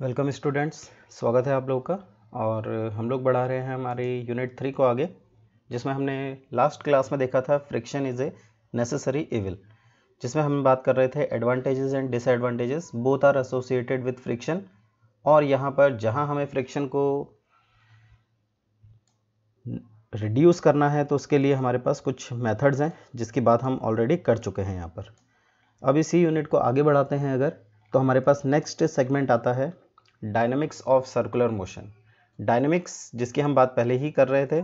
Welcome students स्वागत है आप लोगों का। और हम लोग बढ़ा रहे हैं हमारी यूनिट थ्री को आगे, जिसमें हमने लास्ट क्लास में देखा था friction is a necessary evil जिसमें हम बात कर रहे थे advantages and disadvantages both are associated with friction और यहाँ पर जहाँ हमें फ्रिक्शन को रिड्यूस करना है तो उसके लिए हमारे पास कुछ मेथड्स हैं, जिसकी बात हम ऑलरेडी कर चुके हैं यहाँ पर। अब इसी यूनिट को आगे बढ़ाते हैं अगर तो हमारे पास नेक्स्ट सेगमेंट आता है dynamics of circular motion dynamics जिसकी हम बात पहले ही कर रहे थे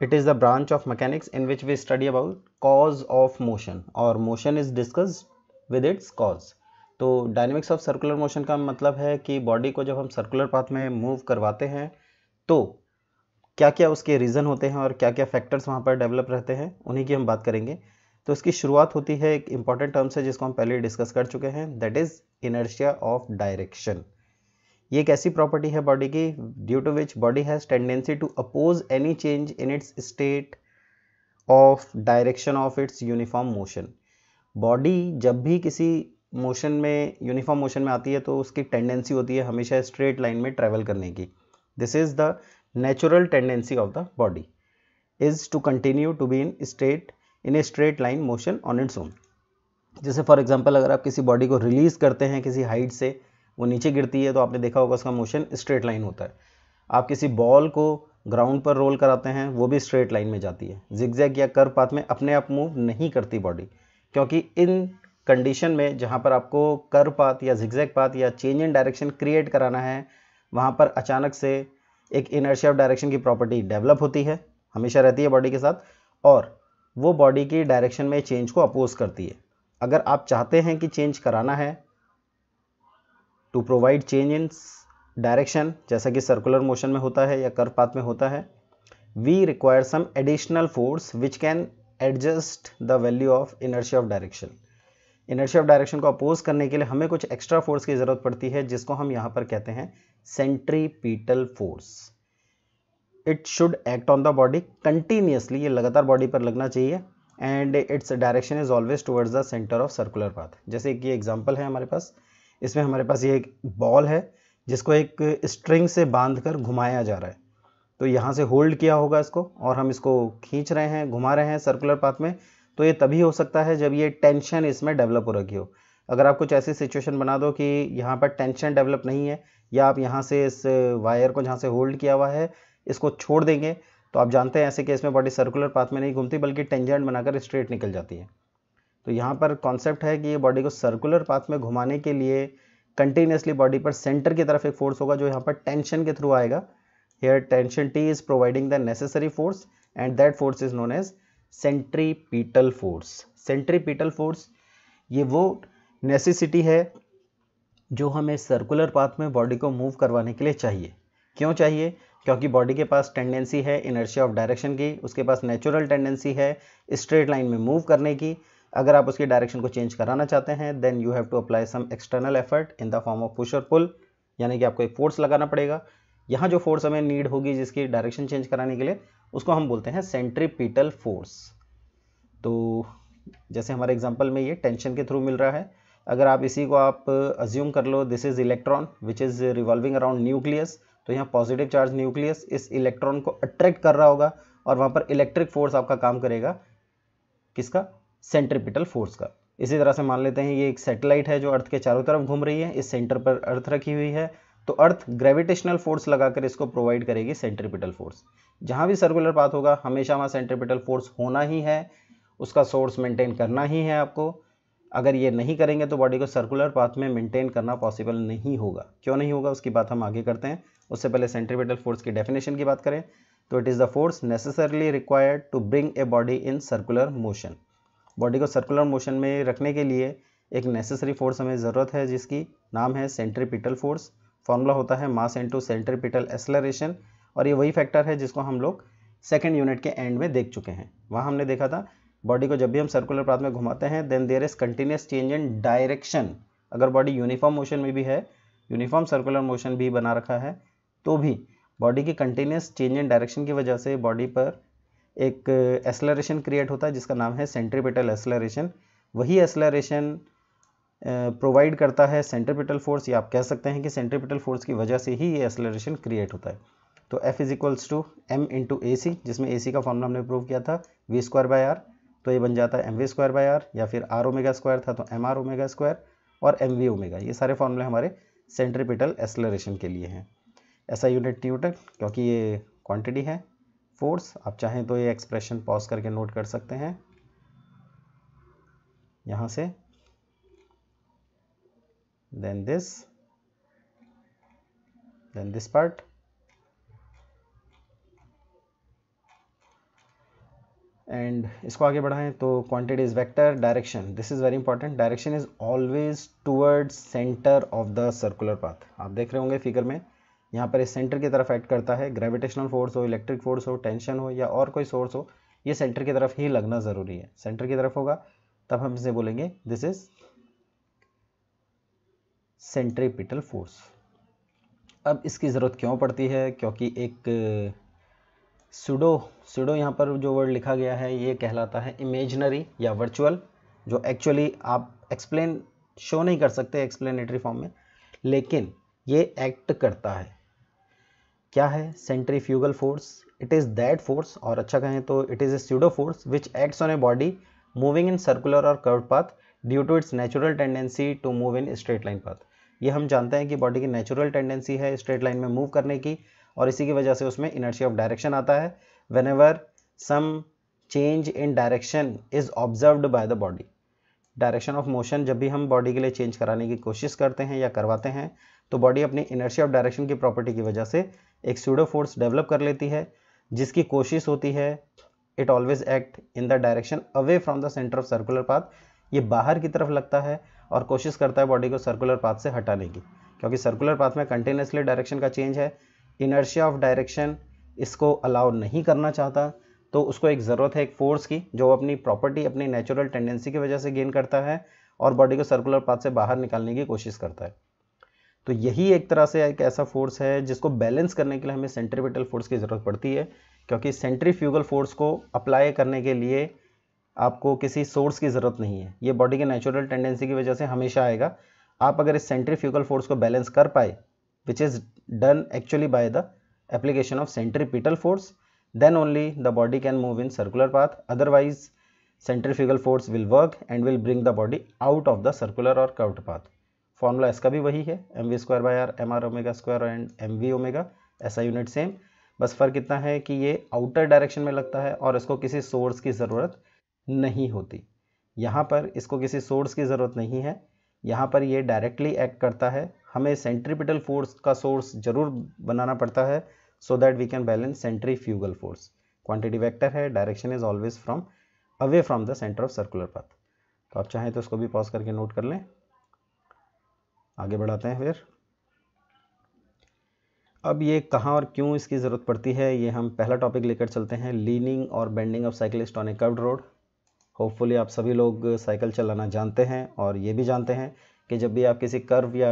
it is the branch of mechanics in which we study about cause of motion और motion is discussed with its cause तो डायनेमिक्स ऑफ़ सर्कुलर मोशन का मतलब है कि बॉडी को जब हम सर्कुलर पाथ में मूव करवाते हैं तो क्या क्या उसके रीज़न होते हैं और क्या क्या फैक्टर्स वहाँ पर डेवलप रहते हैं, उन्हीं की हम बात करेंगे। तो इसकी शुरुआत होती है एक इंपॉर्टेंट टर्म से जिसको हम पहले डिस्कस कर चुके हैं that is inertia of direction ये एक ऐसी प्रॉपर्टी है बॉडी की due to which body has tendency to oppose any change in its state of direction of its uniform motion body जब भी किसी मोशन में यूनिफॉर्म मोशन में आती है तो उसकी टेंडेंसी होती है हमेशा स्ट्रेट लाइन में ट्रेवल करने की। This is the natural tendency of the body is to continue to be in straight in a straight line motion on its own जैसे फॉर एग्जांपल अगर आप किसी बॉडी को रिलीज़ करते हैं किसी हाइट से वो नीचे गिरती है तो आपने देखा होगा उसका मोशन स्ट्रेट लाइन होता है। आप किसी बॉल को ग्राउंड पर रोल कराते हैं, वो भी स्ट्रेट लाइन में जाती है। जिगजैग या कर पाथ में अपने आप मूव नहीं करती बॉडी क्योंकि इन कंडीशन में जहाँ पर आपको कर पाथ या जिगजैग पाथ या चेंज इन डायरेक्शन क्रिएट कराना है, वहाँ पर अचानक से एक इनर्शिया ऑफ़ डायरेक्शन की प्रॉपर्टी डेवलप होती है, हमेशा रहती है बॉडी के साथ, और वो बॉडी की डायरेक्शन में चेंज को अपोज करती है। अगर आप चाहते हैं कि चेंज कराना है to provide change in direction जैसा कि सर्कुलर मोशन में होता है या कर्व पाथ में होता है we require some additional force which can adjust the value of inertia of direction inertia of direction को अपोज करने के लिए हमें कुछ एक्स्ट्रा फोर्स की ज़रूरत पड़ती है, जिसको हम यहाँ पर कहते हैं centripetal force it should act on the body continuously ये लगातार बॉडी पर लगना चाहिए and its direction is always towards the centre of circular path जैसे कि एग्ज़ाम्पल है हमारे पास इसमें हमारे पास ये एक बॉल है, जिसको एक स्ट्रिंग से बाँध कर घुमाया जा रहा है। तो यहाँ से होल्ड किया होगा इसको, और हम इसको खींच रहे हैं, घुमा रहे हैं सर्कुलर पाथ में तो ये तभी हो सकता है जब ये टेंशन इसमें डेवलप हो रखी हो। अगर आप कुछ ऐसी सिचुएशन बना दो कि यहाँ पर टेंशन डेवलप नहीं है, या आप यहाँ से इस वायर को जहाँ से होल्ड किया हुआ है, इसको छोड़ देंगे तो आप जानते हैं ऐसे केस में बॉडी सर्कुलर पाथ में नहीं घूमती, बल्कि टेंजेंट बनाकर स्ट्रेट निकल जाती है। तो यहाँ पर कॉन्सेप्ट है कि ये बॉडी को सर्कुलर पाथ में घुमाने के लिए कंटिन्यूसली बॉडी पर सेंटर की तरफ़ एक फोर्स होगा जो यहाँ पर टेंशन के थ्रू आएगा। Here tension T is providing the necessary force and that force is known as centripetal force centripetal force ये वो नेसेसिटी है जो हमें सर्कुलर पाथ में बॉडी को मूव करवाने के लिए चाहिए। क्यों चाहिए? क्योंकि बॉडी के पास टेंडेंसी है इनर्शिया ऑफ़ डायरेक्शन की, उसके पास नेचुरल टेंडेंसी है स्ट्रेट लाइन में मूव करने की। अगर आप उसकी डायरेक्शन को चेंज कराना चाहते हैं then you have to apply some external effort in the form of push और पुल यानी कि आपको एक फोर्स लगाना पड़ेगा। यहाँ जो फोर्स हमें नीड होगी जिसकी डायरेक्शन चेंज कराने के लिए, उसको हम बोलते हैं सेंट्रीपीटल फोर्स तो जैसे हमारे एग्ज़ाम्पल में ये टेंशन के थ्रू मिल रहा है। अगर आप इसी को आप अज्यूम कर लो this is electron which is revolving around nucleus तो यहाँ पॉजिटिव चार्ज न्यूक्लियस इस इलेक्ट्रॉन को अट्रैक्ट कर रहा होगा, और वहाँ पर इलेक्ट्रिक फोर्स आपका काम करेगा। किसका? सेंट्रीपिटल फोर्स का। इसी तरह से मान लेते हैं ये एक सैटेलाइट है जो अर्थ के चारों तरफ़ घूम रही है, इस सेंटर पर अर्थ रखी हुई है। तो अर्थ ग्रेविटेशनल फोर्स लगाकर इसको प्रोवाइड करेगी सेंट्रिपिटल फोर्स जहाँ भी सर्कुलर पाथ होगा, हमेशा वहाँ सेंट्रिपिटल फोर्स होना ही है, उसका सोर्स मेंटेन करना ही है आपको। अगर ये नहीं करेंगे तो बॉडी को सर्कुलर पाथ में मेंटेन करना पॉसिबल नहीं होगा। क्यों नहीं होगा? उसकी बात हम आगे करते हैं। उससे पहले सेंट्रीपिटल फोर्स की डेफिनेशन की बात करें। तो it is the force necessarily required to bring a body in circular motion body को सर्कुलर मोशन में रखने के लिए एक नेसेसरी फोर्स हमें ज़रूरत है, जिसकी नाम है सेंट्रीपिटल फोर्स। फॉर्मूला होता है मास इंटू सेंट्रीपिटल एसलरेशन और ये वही फैक्टर है जिसको हम लोग सेकेंड यूनिट के एंड में देख चुके हैं। वहाँ हमने देखा था, बॉडी को जब भी हम सर्कुलर पाथ में घुमाते हैं then there is continuous change in direction अगर बॉडी यूनिफॉर्म मोशन में भी है, यूनिफॉर्म सर्कुलर मोशन भी बना रखा है तो भी बॉडी की कंटिन्यूस चेंज इन डायरेक्शन की वजह से बॉडी पर एक एसलरेशन क्रिएट होता है, जिसका नाम है सेंट्रीपिटल एसलरेशन वही एसलरेशन प्रोवाइड करता है सेंट्रीपिटल फोर्स या आप कह सकते हैं कि सेंट्रीपिटल फोर्स की वजह से ही ये एसलरेशन क्रिएट होता है। तो F is equals to M into A C जिसमें ए सी का फॉर्मूला हमने प्रूव किया था वी स्क्वायर बाय आर तो ये बन जाता है M V square by R या फिर आर ओमेगा स्क्वायर था तो एम आर ओमेगा स्क्वायर और एम वी ओमेगा ये सारे फॉर्मूले हमारे सेंट्रीपिटल एसलरेशन के लिए हैं। ऐसा यूनिट न्यूटन क्योंकि ये क्वांटिटी है फोर्स, आप चाहें तो ये एक्सप्रेशन पॉज करके नोट कर सकते हैं। यहाँ से। Then this then this part and इसको आगे बढ़ाएँ तो quantity is vector direction this is very important direction is always towards centre of the circular path आप देख रहे होंगे फिगर में। यहाँ पर इस सेंटर की तरफ़ एक्ट करता है ग्रेविटेशनल फोर्स हो इलेक्ट्रिक फोर्स हो टेंशन हो या और कोई सोर्स हो, ये सेंटर की तरफ़ ही लगना ज़रूरी है। सेंटर की तरफ़ होगा, तब हम इसे बोलेंगे दिस इज़ सेंट्रीपिटल फोर्स अब इसकी ज़रूरत क्यों पड़ती है? क्योंकि एक सुडो सुडो यहाँ पर जो वर्ड लिखा गया है, ये कहलाता है इमेजनरी या वर्चुअल जो एक्चुअली आप एक्सप्लेन शो नहीं कर सकते एक्सप्लेनेटरी फॉर्म में, लेकिन ये एक्ट करता है। क्या है? Centrifugal force it is that force और अच्छा कहें तो it is a pseudo force which acts on a body moving in circular और curve path due to its natural tendency to move in straight line path ये हम जानते हैं कि बॉडी की नेचुरल टेंडेंसी है स्ट्रेट लाइन में move करने की, और इसी की वजह से उसमें इनर्जी ऑफ़ डायरेक्शन आता है। Whenever some change in direction is observed by the body direction of motion जब भी हम बॉडी के लिए चेंज कराने की कोशिश करते हैं या करवाते हैं तो बॉडी अपनी इनर्जी ऑफ़ डायरेक्शन की प्रॉपर्टी की वजह से एक सूडो फोर्स डेवलप कर लेती है, जिसकी कोशिश होती है it always act in the direction away from the centre of circular path ये बाहर की तरफ़ लगता है और कोशिश करता है बॉडी को सर्कुलर पाथ से हटाने की, क्योंकि सर्कुलर पाथ में कंटिन्यूसली डायरेक्शन का चेंज है। इनर्शिया ऑफ़ डायरेक्शन इसको अलाउ नहीं करना चाहता तो उसको एक ज़रूरत है एक फोर्स की, जो अपनी प्रॉपर्टी अपनी नेचुरल टेंडेंसी की वजह से गेन करता है और बॉडी को सर्कुलर पाथ से बाहर निकालने की कोशिश करता है। तो यही एक तरह से एक ऐसा फोर्स है जिसको बैलेंस करने के लिए हमें सेंट्रीपिटल फोर्स की ज़रूरत पड़ती है, क्योंकि सेंट्रीफ्यूगल फोर्स को अप्लाई करने के लिए आपको किसी सोर्स की ज़रूरत नहीं है। ये बॉडी के नेचुरल टेंडेंसी की वजह से हमेशा आएगा। आप अगर इस सेंट्रीफ्यूगल फोर्स को बैलेंस कर पाए which is done actually by the application of centripetal force then only the body can move in circular path otherwise centrifugal force will work and will bring the body out of the circular और curved path formula इसका भी वही है M V square by R M R omega square and M V omega ऐसा unit same बस फ़र्क इतना है कि ये आउटर डायरेक्शन में लगता है और इसको किसी सोर्स की ज़रूरत नहीं होती। यहाँ पर इसको किसी सोर्स की ज़रूरत नहीं है। यहाँ पर ये डायरेक्टली एक्ट करता है। हमें सेंट्रीपिटल फोर्स का सोर्स ज़रूर बनाना पड़ता है so that we can balance centrifugal force quantity vector है direction is always from away from the centre of circular path तो आप चाहें तो इसको भी पॉज करके नोट कर लें। आगे बढ़ाते हैं फिर। अब ये कहाँ और क्यों इसकी ज़रूरत पड़ती है, ये हम पहला टॉपिक लेकर चलते हैं लीनिंग और bending of cyclist on a curved road hopefully आप सभी लोग साइकिल चलाना जानते हैं और ये भी जानते हैं कि जब भी आप किसी कर्व या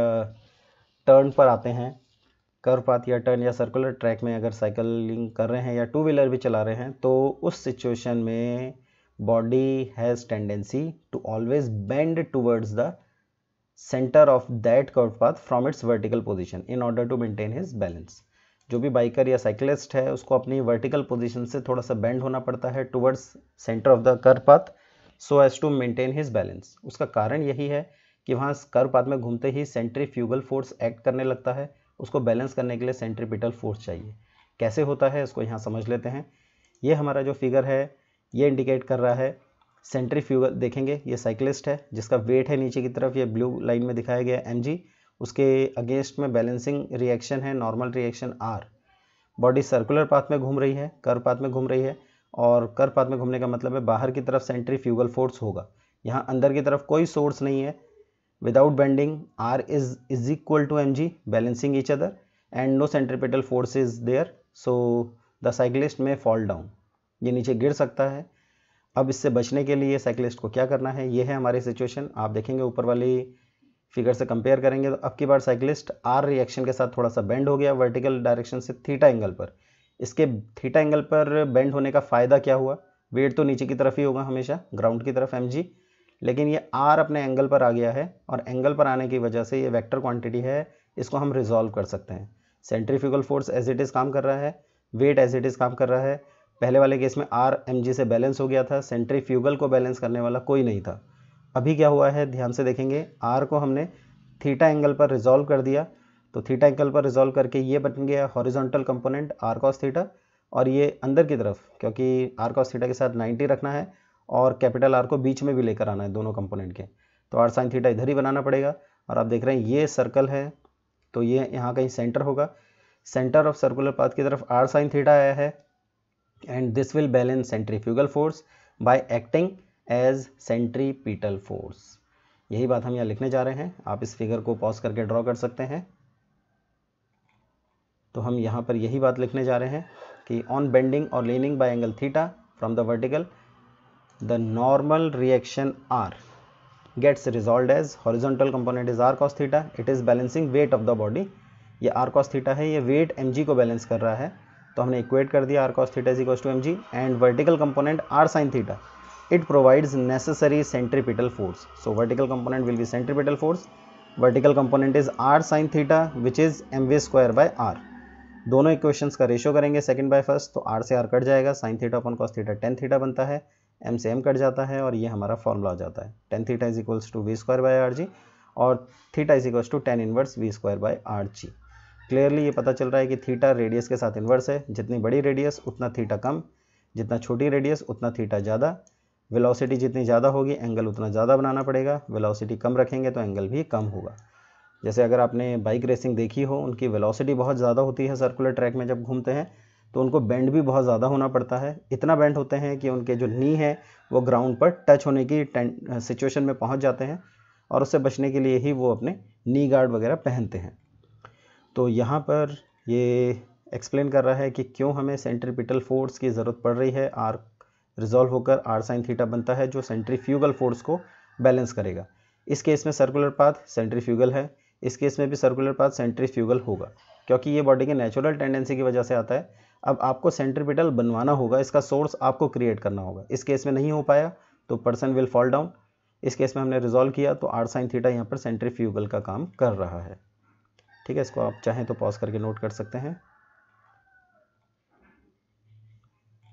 टर्न पर आते हैं कर्व पाथ या टर्न या सर्कुलर ट्रैक में अगर साइकिलिंग कर रहे हैं या टू व्हीलर भी चला रहे हैं तो उस सिचुएशन में body has tendency to always bend towards the centre of that curve path from its vertical position in order to maintain his balance जो भी बाइकर या साइकिलिस्ट है, उसको अपनी वर्टिकल पोजीशन से थोड़ा सा बेंड होना पड़ता है towards centre of the curve path so as to maintain his balance उसका कारण यही है कि वहाँ कर पाथ में घूमते ही सेंट्रीफ्यूगल फोर्स एक्ट करने लगता है। उसको बैलेंस करने के लिए सेंट्रीपिटल फोर्स चाहिए। कैसे होता है, इसको यहाँ समझ लेते हैं। ये हमारा जो फिगर है, ये इंडिकेट कर रहा है सेंट्रीफ्यूगल देखेंगे, ये साइकिलिस्ट है, जिसका वेट है नीचे की तरफ़, ये ब्लू लाइन में दिखाया गया एमजी उसके अगेंस्ट में बैलेंसिंग रिएक्शन है normal reaction R body circular path में घूम रही है कर पाथ में घूम रही है, और कर पाथ में घूमने का मतलब है बाहर की तरफ़ सेंट्री फ्यूगल फोर्स होगा। यहाँ अंदर की तरफ़ कोई सोर्स नहीं है। Without bending R is is equal to M G balancing each other and no centripetal force is there so the cyclist में फॉल डाउन ये नीचे गिर सकता है अब इससे बचने के लिए साइकिलिस्ट को क्या करना है? ये है हमारी सिचुएशन आप देखेंगे ऊपर वाली फिगर से कंपेयर करेंगे तो अब की बार साइकिलिस्ट आर रिएक्शन के साथ थोड़ा सा बेंड हो गया वर्टिकल डायरेक्शन से थीटा एंगल पर। इसके थीटा एंगल पर बेंड होने का फ़ायदा क्या हुआ? वेट तो नीचे की तरफ़ ही होगा हमेशा ग्राउंड की तरफ़ एम लेकिन ये आर अपने एंगल पर आ गया है और एंगल पर आने की वजह से ये वेक्टर क्वांटिटी है, इसको हम रिजॉल्व कर सकते हैं। Centrifugal force as it is काम कर रहा है वेट एज इट इज़ काम कर रहा है। पहले वाले केस में आर एम जी से बैलेंस हो गया था सेंट्री फ्यूगल को बैलेंस करने वाला कोई नहीं था। अभी क्या हुआ है, ध्यान से देखेंगे आर को हमने थीटा एंगल पर रिजॉल्व कर दिया। तो थीटा एंगल पर रिजॉल्व करके ये बन गया horizontal component R cos theta और ये अंदर की तरफ़, क्योंकि आर कॉस थीटा के साथ 90 रखना है और कैपिटल आर को बीच में भी लेकर आना है दोनों कंपोनेंट के। तो आर साइन थीटा इधर ही बनाना पड़ेगा और आप देख रहे हैं ये सर्कल है तो ये यहाँ कहीं सेंटर होगा। सेंटर ऑफ़ सर्कुलर पाथ की तरफ़ आर साइन थीटा आया है and this will balance centrifugal force by acting as centripetal force यही बात हम यहाँ लिखने जा रहे हैं। आप इस फिगर को पॉज करके ड्रॉ कर सकते हैं। तो हम यहाँ पर यही बात लिखने जा रहे हैं कि ऑन बेंडिंग और leaning by angle theta from the vertical the normal reaction R gets resolve as horizontal component is R cos theta it is balancing weight of the body ये आर कॉस थीटा है, ये wait M को balance कर रहा है। तो हमने equate कर दिया R cos theta is equal to M G and vertical component R sine theta it provides necessary centripetal force. So, vertical component will be centripetal force. Vertical component is r sin theta, which is mv square by r. दोनों equations का ratio करेंगे second by first तो R से R cut जाएगा। Sine theta upon cos theta tan theta बनता है। M से M cut जाता है और ये हमारा फॉर्मूला हो जाता है। Tan theta is equals to V square by R G और theta is equals to tan inverse V square by R G clearly ये पता चल रहा है कि थीटा रेडियस के साथ इन्वर्स है। जितनी बड़ी रेडियस उतना थीटा कम। जितना छोटी रेडियस उतना थीटा ज़्यादा। वेलोसिटी जितनी ज़्यादा होगी एंगल उतना ज़्यादा बनाना पड़ेगा। वेलोसिटी कम रखेंगे तो एंगल भी कम होगा। जैसे अगर आपने बाइक रेसिंग देखी हो, उनकी वेलोसिटी बहुत ज़्यादा होती है सर्कुलर ट्रैक में जब घूमते हैं तो उनको बेंड भी बहुत ज़्यादा होना पड़ता है। इतना बेंड होते हैं कि उनके जो नी है, वो ग्राउंड पर टच होने की सिचुएशन में पहुँच जाते हैं और उससे बचने के लिए ही वो अपने नी गार्ड वगैरह पहनते हैं। तो यहाँ पर ये एक्सप्लेन कर रहा है कि क्यों हमें सेंट्रीपिटल फोर्स की ज़रूरत पड़ रही है आर रिजॉल्व होकर आर साइन थीटा बनता है, जो सेंट्रीफ्यूगल फोर्स को बैलेंस करेगा। इस केस में सर्कुलर पाथ सेंट्रीफ्यूगल है, इस केस में भी सर्कुलर पाथ सेंट्रीफ्यूगल होगा, क्योंकि ये बॉडी के नेचुरल टेंडेंसी की वजह से आता है। अब आपको सेंट्रीपिटल बनवाना होगा, इसका सोर्स आपको क्रिएट करना होगा। इस केस में नहीं हो पाया तो पर्सन विल फॉल डाउन इस केस में हमने रिजॉल्व किया तो आर साइन थीटा यहाँ पर सेंट्रीफ्यूगल का काम कर रहा है। ठीक है, इसको आप चाहें तो पॉज करके नोट कर सकते हैं।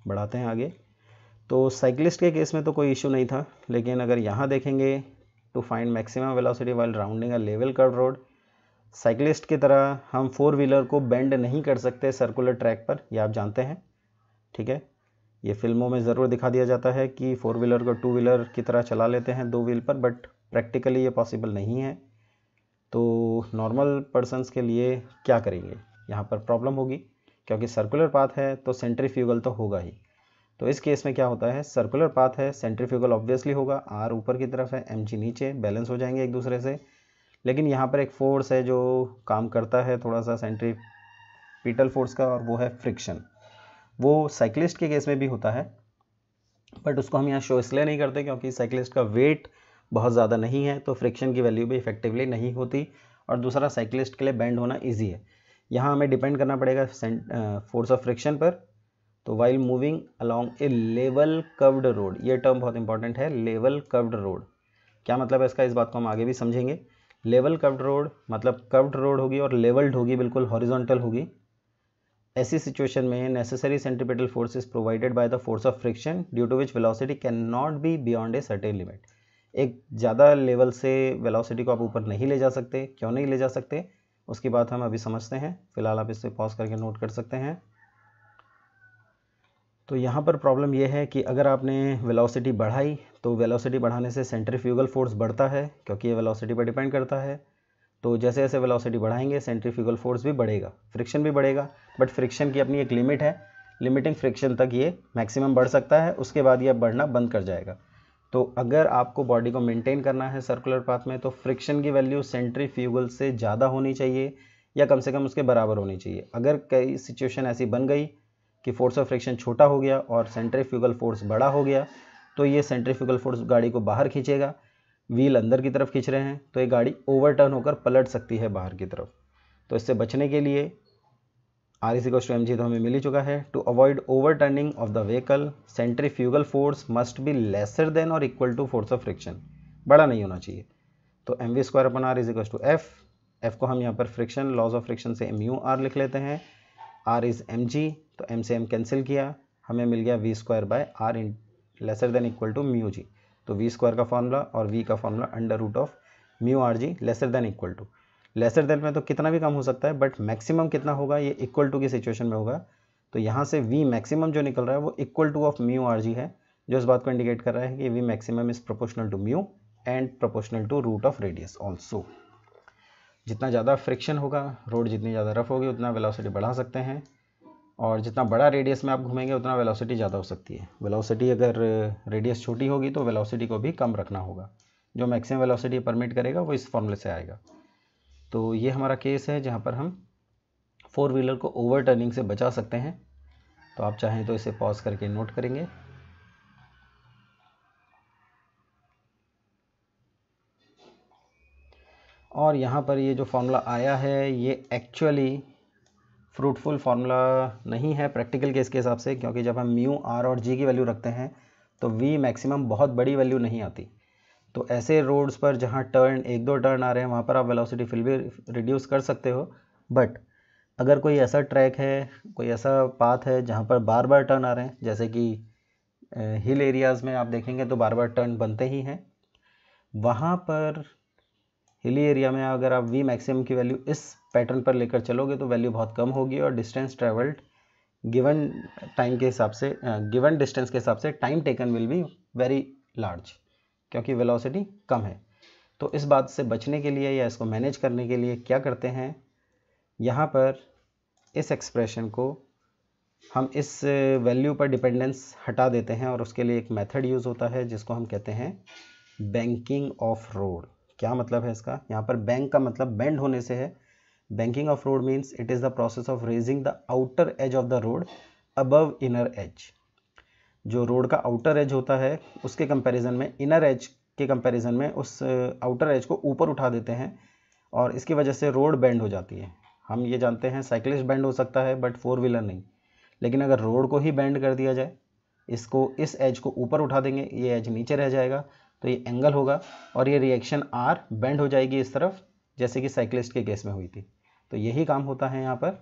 बढ़ाते हैं आगे। तो साइकिलिस्ट के केस में तो कोई इशू नहीं था, लेकिन अगर यहाँ देखेंगे to find maximum velocity while rounding a level curve road cyclist की तरह हम फोर व्हीलर को बेंड नहीं कर सकते सर्कुलर ट्रैक पर यह आप जानते हैं। ठीक है, ये फ़िल्मों में ज़रूर दिखा दिया जाता है कि फोर व्हीलर को टू व्हीलर की तरह चला लेते हैं दो व्हील पर बट प्रैक्टिकली ये पॉसिबल नहीं है। तो नॉर्मल पर्सनस के लिए क्या करेंगे? यहाँ पर प्रॉब्लम होगी, क्योंकि सर्कुलर पाथ है तो सेंट्रीफ्यूगल तो होगा ही। तो इस केस में क्या होता है? सर्कुलर पाथ है सेंट्रीफ्यूगल ऑब्वियसली होगा आर ऊपर की तरफ़ है एम नीचे बैलेंस हो जाएँगे एक दूसरे से। लेकिन यहाँ पर एक फोर्स है जो काम करता है थोड़ा सा सेंट्रीपीटल फोर्स का, और वो है फ्रिक्शन वो साइकिलिस्ट के केस में भी होता है बट उसको हम यहाँ शो इसलिए नहीं करते क्योंकि साइकिलिस्ट का वेट बहुत ज़्यादा नहीं है तो फ्रिक्शन की वैल्यू भी इफेक्टिवली नहीं होती और दूसरा साइकिलिस्ट के लिए बैंड होना ईजी है। यहाँ हमें डिपेंड करना पड़ेगा फोर्स ऑफ़ फ्रिक्शन पर। तो while moving along a level curved road ये टर्म बहुत इंपॉर्टेंट है लेवल कव्ड रोड क्या मतलब है इसका? इस बात को हम आगे भी समझेंगे। लेवल कव्ड रोड मतलब कव्ड रोड होगी और लेवल्ड होगी, बिल्कुल हॉरिजॉन्टल होगी। ऐसी सिचुएशन में necessary centripetal force is provided by the force of friction due to which velocity can not be beyond a certain limit एक ज़्यादा लेवल से वेलोसिटी को आप ऊपर नहीं ले जा सकते। क्यों नहीं ले जा सकते? उसकी बात हम अभी समझते हैं। फ़िलहाल आप इसे पॉज करके नोट कर सकते हैं। तो यहाँ पर प्रॉब्लम यह है कि अगर आपने वेलोसिटी बढ़ाई तो वेलोसिटी बढ़ाने से सेंट्रीफ्यूगल फोर्स बढ़ता है, क्योंकि ये वेलोसिटी पर डिपेंड करता है। तो जैसे जैसे वेलोसिटी बढ़ाएँगे सेंट्रीफ्यूगल फोर्स भी बढ़ेगा। फ्रिक्शन भी बढ़ेगा बट फ्रिक्शन की अपनी एक लिमिट है। लिमिटिंग फ्रिक्शन तक ये मैक्सिमम बढ़ सकता है, उसके बाद ये बढ़ना बंद कर जाएगा। तो अगर आपको बॉडी को मेंटेन करना है सर्कुलर पाथ में तो फ्रिक्शन की वैल्यू सेंट्रीफ्यूगल से ज़्यादा होनी चाहिए या कम से कम उसके बराबर होनी चाहिए। अगर कई सिचुएशन ऐसी बन गई कि फोर्स ऑफ़ फ्रिक्शन छोटा हो गया और सेंट्रीफ्यूगल फोर्स बड़ा हो गया तो ये सेंट्रीफ्यूगल फोर्स गाड़ी को बाहर खींचेगा। व्हील अंदर की तरफ़ खींच रहे हैं तो ये गाड़ी ओवरटर्न होकर पलट सकती है बाहर की तरफ़। तो इससे बचने के लिए R is equals to M G तो हमें मिल ही चुका है। To avoid over turning of the vehicle centrifugal force must be lesser than और equal to force of friction बड़ा नहीं होना चाहिए। तो M V square upon R is equal to F F को हम यहाँ पर फ्रिक्शन लॉज ऑफ़ फ्रिक्शन से एम यू आर लिख लेते हैं। आर इज़ एम जी तो एम से एम कैंसिल किया। हमें मिल गया V square by R in lesser than equal to mu G तो वी स्क्वायर का फॉर्मूला और वी का formula under root of mu R G lesser than equal to lesser than में तो कितना भी कम हो सकता है बट मैक्सिमम कितना होगा, ये इक्वल टू की सिचुएशन में होगा। तो यहाँ से वी मैक्सिमम जो निकल रहा है, वो equal to of mu R G है, जो इस बात को इंडिकेट कर रहा है कि V maximum is proportional to mu and proportional to root of radius also जितना ज़्यादा फ्रिक्शन होगा रोड जितनी ज़्यादा रफ होगी, उतना वेलोसिटी बढ़ा सकते हैं। और जितना बड़ा रेडियस में आप घूमेंगे, उतना वेलोसिटी ज़्यादा हो सकती है। वेलोसिटी अगर रेडियस छोटी होगी तो वेलोसिटी को भी कम रखना होगा। जो मैक्सिमम वेलोसिटी परमिट करेगा, वो इस फॉर्मूले से आएगा। तो ये हमारा केस है जहाँ पर हम फोर व्हीलर को ओवर टर्निंग से बचा सकते हैं। तो आप चाहें तो इसे पॉज करके नोट करेंगे। और यहाँ पर ये जो फॉर्मूला आया है, ये एक्चुअली फ्रूटफुल फार्मूला नहीं है प्रैक्टिकल केस के हिसाब से, क्योंकि जब हम म्यू आर और जी की वैल्यू रखते हैं तो वी मैक्सिमम बहुत बड़ी वैल्यू नहीं आती। तो ऐसे रोड्स पर जहाँ टर्न, एक दो टर्न आ रहे हैं, वहाँ पर आप वेलोसिटी फिर भी रिड्यूस कर सकते हो। बट अगर कोई ऐसा ट्रैक है, कोई ऐसा पाथ है जहाँ पर बार बार टर्न आ रहे हैं, जैसे कि हिल एरियाज़ में आप देखेंगे तो बार बार टर्न बनते ही हैं। वहाँ पर हिली एरिया में अगर आप वी मैक्सिमम की वैल्यू इस पैटर्न पर लेकर चलोगे तो वैल्यू बहुत कम होगी और डिस्टेंस ट्रेवल्ड गिवन टाइम के हिसाब से गिवन डिस्टेंस के हिसाब से time taken will be very large क्योंकि वेलोसिटी कम है। तो इस बात से बचने के लिए या इसको मैनेज करने के लिए क्या करते हैं? यहाँ पर इस एक्सप्रेशन को हम इस वैल्यू पर डिपेंडेंस हटा देते हैं और उसके लिए एक मेथड यूज़ होता है, जिसको हम कहते हैं बैंकिंग ऑफ़ रोड क्या मतलब है इसका? यहाँ पर बैंक का मतलब बेंड होने से है। Banking of road means it is the process of raising the outer edge of the road above inner edge जो रोड का आउटर एज होता है, उसके कंपैरिजन में इनर एज के कंपैरिजन में उस आउटर एज को ऊपर उठा देते हैं और इसकी वजह से रोड बेंड हो जाती है। हम ये जानते हैं साइकिलिस्ट बेंड हो सकता है बट फोर व्हीलर नहीं। लेकिन अगर रोड को ही बेंड कर दिया जाए, इसको, इस एज को ऊपर उठा देंगे, ये एज नीचे रह जाएगा तो ये एंगल होगा और ये रिएक्शन आर बेंड हो जाएगी इस तरफ़, जैसे कि साइकिलिस्ट के केस में हुई थी। तो यही काम होता है यहाँ पर।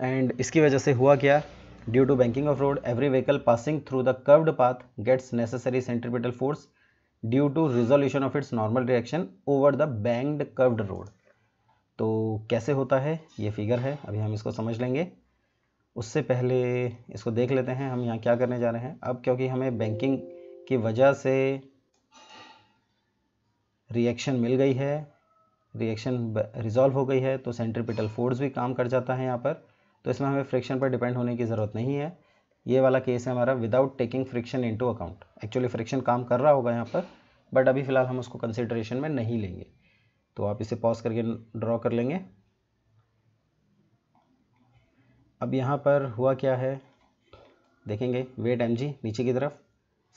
एंड इसकी वजह से हुआ क्या? Due to banking of road every vehicle passing through the curved path gets necessary centripetal force due to resolution of its normal reaction over the banked curved road तो कैसे होता है? ये फिगर है। अभी हम इसको समझ लेंगे। उससे पहले इसको देख लेते हैं हम यहाँ क्या करने जा रहे हैं। अब क्योंकि हमें बैंकिंग की वजह से रिएक्शन मिल गई है रिएक्शन रिजॉल्व हो गई है तो सेंट्रीपिटल फोर्स भी काम कर जाता है यहाँ पर। तो इसमें हमें फ्रिक्शन पर डिपेंड होने की ज़रूरत नहीं है। ये वाला केस है हमारा without taking friction into account actually friction काम कर रहा होगा यहाँ पर बट अभी फ़िलहाल हम उसको कंसिडरेशन में नहीं लेंगे। तो आप इसे पॉज करके ड्रॉ कर लेंगे। अब यहाँ पर हुआ क्या है? देखेंगे वेट एम जी नीचे की तरफ़।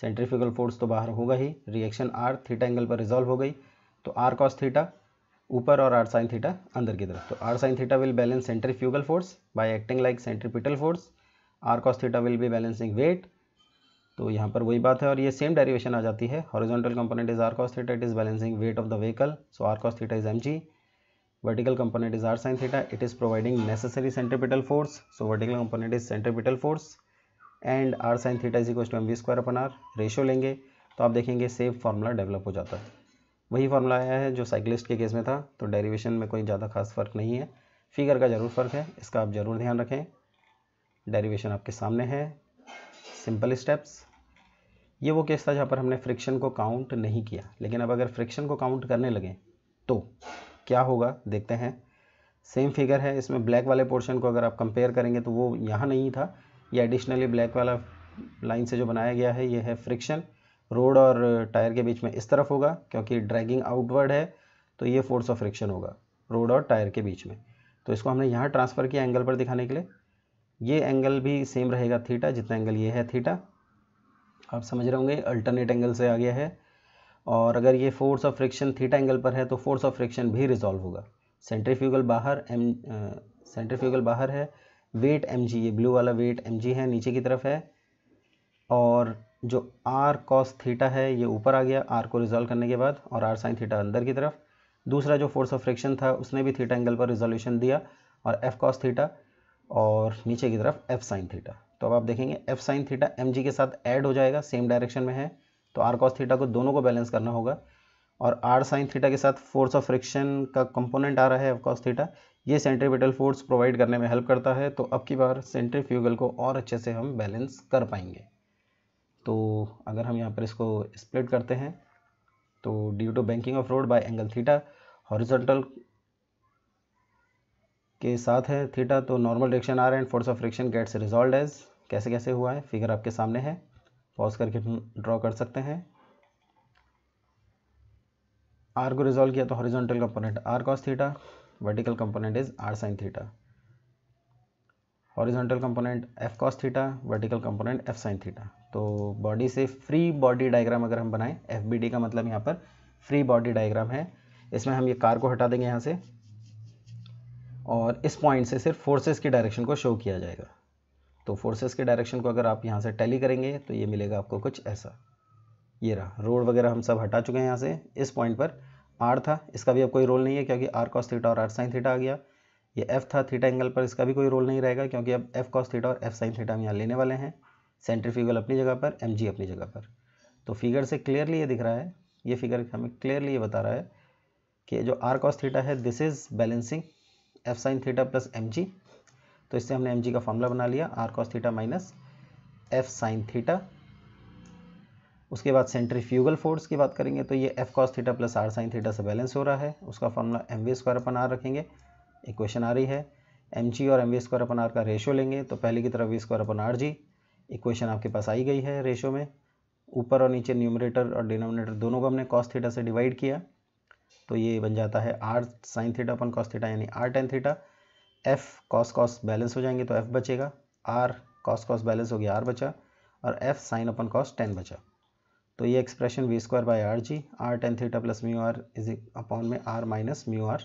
सेंट्रीफ्यूगल फोर्स तो बाहर होगा ही। रिएक्शन आर थीटा एंगल पर रिजॉल्व हो गई। तो आर कॉस थीटा ऊपर और आर साइन थीटा अंदर की तरफ़। तो R sine theta will balance centrifugal force by acting like centripetal force R cos theta will be balancing weight तो यहाँ पर वही बात है और ये सेम डेरिवेशन आ जाती है। Horizontal component is R cos theta it is balancing weight of the vehicle so R cos theta is M G vertical component is r sin theta it is providing necessary centripetal force. So vertical component is force. And R sine theta is equal to M V square upon R ratio लेंगे तो आप देखेंगे same formula develop हो जाता है। वही formula आया है जो साइकिलिस्ट के केस में था तो डेरिवेशन में कोई ज़्यादा खास फ़र्क नहीं है। फिगर का ज़रूर फ़र्क है, इसका आप ज़रूर ध्यान रखें। डेरिवेशन आपके सामने है। सिंपल स्टेप्स ये वो केस था जहाँ पर हमने फ्रिक्शन को काउंट नहीं किया। लेकिन अब अगर फ्रिक्शन को काउंट करने लगे तो क्या होगा? देखते हैं। सेम फिगर है, इसमें ब्लैक वाले पोर्शन को अगर आप कंपेयर करेंगे तो वो यहाँ नहीं था। ये एडिशनली ब्लैक वाला लाइन से जो बनाया गया है, ये है फ्रिक्शन रोड और टायर के बीच में इस तरफ़ होगा, क्योंकि ड्रैगिंग आउटवर्ड है तो ये फोर्स ऑफ़ फ्रिक्शन होगा, रोड और टायर के बीच में। तो इसको हमने यहाँ ट्रांसफ़र किया एंगल पर दिखाने के लिए। ये एंगल भी सेम रहेगा थीटा जितना एंगल ये है थीटा आप समझ रहे होंगे अल्टरनेट एंगल से आ गया है। और अगर ये force of friction theta angle पर है तो फोर्स ऑफ़ फ्रिक्शन भी रिजॉल्व होगा। सेंट्रीफ्यूगल बाहर एम सेंट्रीफ्यूगल बाहर है। वेट एम जी ये ब्लू वाला वेट एम जी है, नीचे की तरफ़ है। और जो आर कॉस थीटा है, ये ऊपर आ गया आर को रिजॉल्व करने के बाद और आर साइन थीटा अंदर की तरफ़। दूसरा जो फोर्स ऑफ़ फ्रिक्शन था, उसने भी थीटा एंगल पर रिजोल्यूशन दिया और एफ़ कॉस थीटा और नीचे की तरफ़ एफ़ साइन थीटा तो अब आप देखेंगे एफ़ साइन थीटा एम के साथ ऐड हो जाएगा सेम डायरेक्शन में है। तो आर कॉस थीटा को दोनों को बैलेंस करना होगा और आर साइन थीटा के साथ फोर्स ऑफ़ फ्रिक्शन का कंपोनेंट आ रहा है एफ़ कॉस थीटा ये सेंट्रीपिटल फोर्स प्रोवाइड करने में हेल्प करता है। तो अब की बार सेंट्रीफ्यूगल को और अच्छे से हम बैलेंस कर पाएँगे। तो अगर हम यहाँ पर इसको स्प्लिट करते हैं तो due to banking of road by angle theta horizontal के साथ है थीटा तो नॉर्मल डायरेक्शन आ रहा and force of friction gets resolve as कैसे कैसे हुआ है फिगर आपके सामने है। पॉज करके ड्रॉ कर सकते हैं। आर को रिजॉल्व किया तो horizontal component R cos theta vertical component is R sine theta horizontal component F cos theta vertical component F sine theta तो बॉडी से फ्री बॉडी डायग्राम अगर हम बनाएँ एफ़ का मतलब यहाँ पर फ्री बॉडी डायग्राम है। इसमें हम ये कार को हटा देंगे यहाँ से और इस पॉइंट से सिर्फ़ फोर्सेस की डायरेक्शन को शो किया जाएगा। तो फोर्सेस के डायरेक्शन को अगर आप यहाँ से टैली करेंगे तो ये मिलेगा आपको कुछ ऐसा। ये रहा। रोड वगैरह हम सब हटा चुके हैं यहाँ से। इस पॉइंट पर आर था। इसका भी अब कोई रोल नहीं है, क्योंकि आर कॉस थीटा और आर साइन थीटा आ गया। ये एफ़ था थीटा एंगल पर इसका भी कोई रोल नहीं रहेगा क्योंकि अब एफ़ कॉस थीटा और एफ़ साइन थीटा हम यहाँ लेने वाले हैं। सेंट्रीफ्यूगल अपनी जगह पर एम अपनी जगह पर। तो फिगर से क्लियरली ये दिख रहा है। ये फिगर हमें क्लियरली ये बता रहा है कि जो आर कॉस थीटा है this is balancing F sine theta plus M तो इससे हमने एम का फॉर्मूला बना लिया R cos theta minus F sine theta उसके बाद सेंट्रीफ्यूगल फोर्स की बात करेंगे तो ये F cos theta plus R sine theta से बैलेंस हो रहा है। उसका formula M V square upon R रखेंगे। इक्वेशन आ रही है। एम जी और M V square upon R का रेशो लेंगे तो पहले की तरफ़ V square upon R G. Equation आपके पास आई गई है रेशो में। ऊपर और नीचे न्यूमरेटर और डिनोमिनेटर दोनों को हमने कॉस थीटा से डिवाइड किया। तो ये बन जाता है R sine theta upon cos theta यानी R tan theta F cos cos balance हो जाएँगे तो एफ़ बचेगा। आर कॉस कॉस बैलेंस हो गया आर बचा और F sine upon cos tan बचा। तो ये expression V square by R G. R tan theta plus mu R is upon में R minus mu R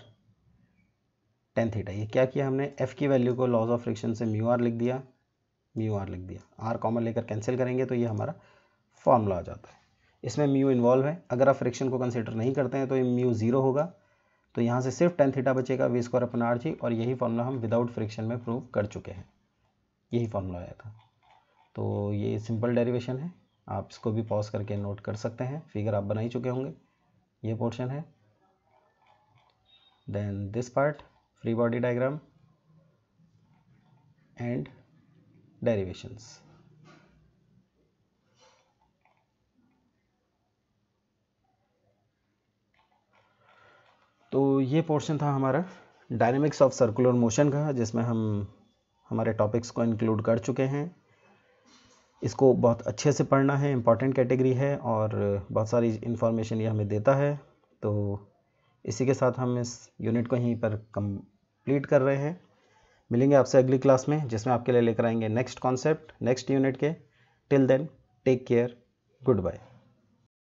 tan theta ये क्या किया हमने? एफ़ की वैल्यू को लॉज ऑफ़ फ्रिक्शन से म्यू आर लिख दिया म्यू आर लिख दिया। आर कॉमन लेकर कैंसिल करेंगे तो ये हमारा फॉर्मूला आ जाता है। इसमें म्यू इन्वॉल्व है। अगर आप फ्रिक्शन को कंसिडर नहीं करते हैं तो ये म्यू ज़ीरो होगा। तो यहाँ से सिर्फ़ टेन थीटा बचेगा V square upon R G और यही फॉर्मूला हम विदाउट फ्रिक्शन में प्रूव कर चुके हैं। यही फॉर्मूला आया था। तो ये सिंपल डेरिवेशन है। आप इसको भी पॉज करके नोट कर सकते हैं। फिगर आप बना ही चुके होंगे। ये पोर्शन है। Then this part free body diagram and derivations तो ये पोर्शन था हमारा डायनेमिक्स ऑफ़ सर्कुलर मोशन का, जिसमें हम हमारे टॉपिक्स को इंक्लूड कर चुके हैं। इसको बहुत अच्छे से पढ़ना है इंपॉर्टेंट कैटेगरी है और बहुत सारी इन्फॉर्मेशन ये हमें देता है। तो इसी के साथ हम इस यूनिट को यहीं पर कंप्लीट कर रहे हैं। मिलेंगे आपसे अगली क्लास में, जिसमें आपके लिए लेकर आएँगे नेक्स्ट कॉन्सेप्ट नेक्स्ट यूनिट के। Till then take care goodbye